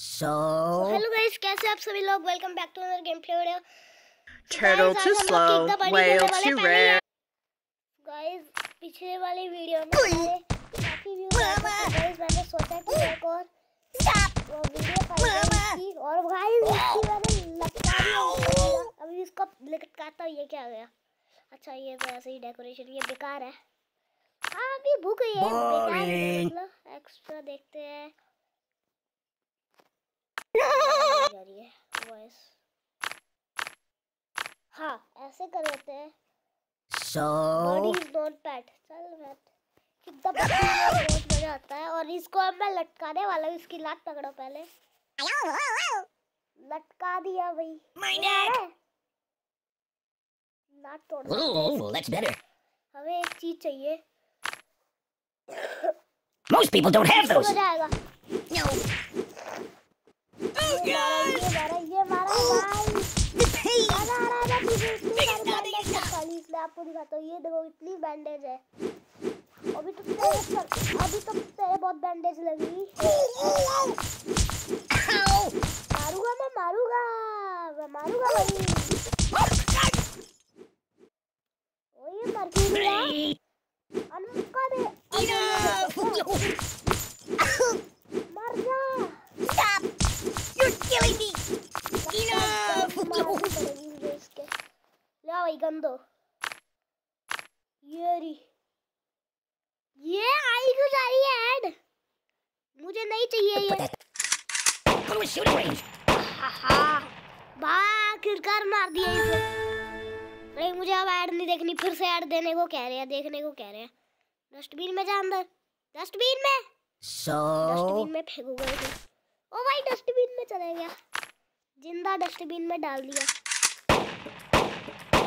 So hello guys कैसे आप सभी लोग? Welcome back to another game play video Turtle too slow, whale too rare. Guys पिछले वाले वीडियो में काफ़ी व्यूज़ आए गाइस मैंने सोचा कि एक और वीडियो पाई और गाइस इसकी मैंने लटका दिया अभी इसको लटकाता हूँ ये क्या हो गया? अच्छा ये तो ऐसे ही डेकोरेशन ये बेकार है। हाँ अभी भूख गई है बेकार है, Boring. मतलब एक्स्ट्रा देखते हैं। जा रही है वॉइस हाँ ऐसे कर देते हैं। So इज़ नॉट पैट चल बैठ। कितना बहुत मज़ा आता है। और इसको अब मैं लटकाने वाला हूँ इसकी लात पकड़ो पहले। लटका दिया भाई। लात तोड़. हमें एक चीज़ चाहिए। Most people don't have those. No. आपको दिखाता हूँ ये देखो इतनी बैंडेज है अभी तो अभी तो तेरे बहुत बैंडेज लगी मारूँगा मैं मारूँगा मैं मारूँगा भाई। ओ ये मर क्यों गया Three. अनमुक्का दे Enough! मर जा Stop! You're killing me! enough मारनी पड़ेगी मुझे इसके ले आ भाई गन दो ये रही ये आई क्यों जा रही है ऐड मुझे नहीं चाहिए ये किरकार मार दिया इसे नहीं मुझे अब ऐड नहीं देखनी फिर से ऐड देने को कह रहे हैं देखने को कह रहे हैं डस्टबिन में जा अंदर डस्टबिन में So डस्टबिन में फेंकूँगा इसे ओ भाई डस्टबिन में चला गया ज़िंदा डस्टबिन में डाल दिया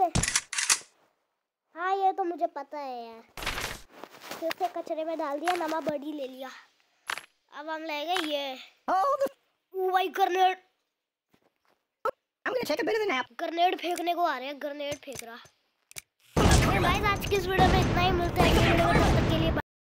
पे। हाँ ये तो मुझे पता है यार। फिर से कचरे में डाल दिया नमा बड़ी ले लिया। अब हम लेंगे ये। Hold! ग्रनेड। ग्रेनेड फेंकने को आ रहे हैं ग्रनेड फेंक रहा! गाइस आज की इस वीडियो में इतना ही। मिलता है